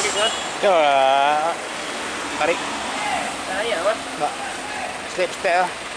Tarik kan? Coba tarik. Step step lah.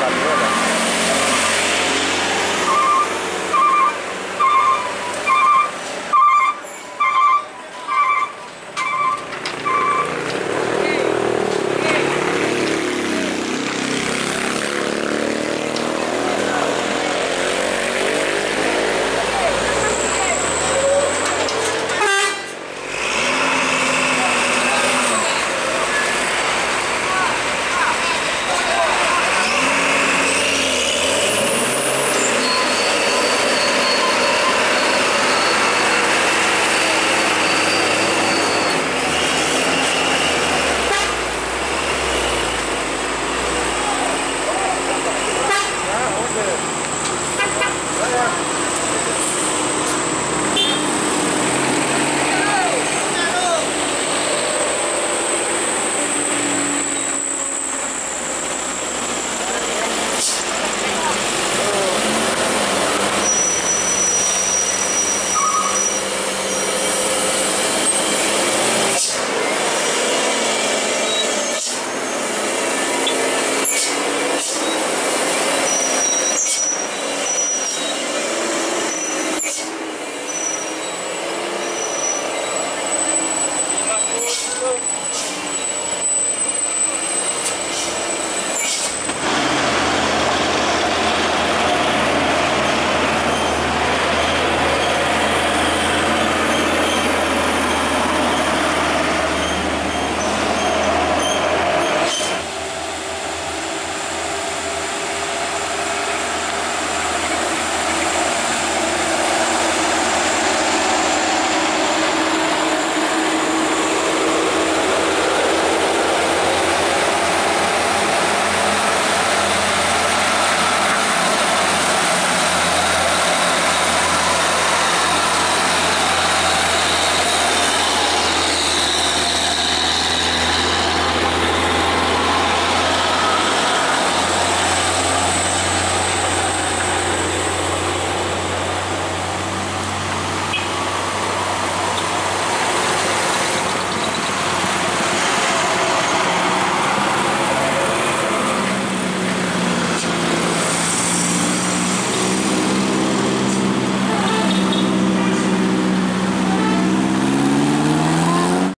toda, toda.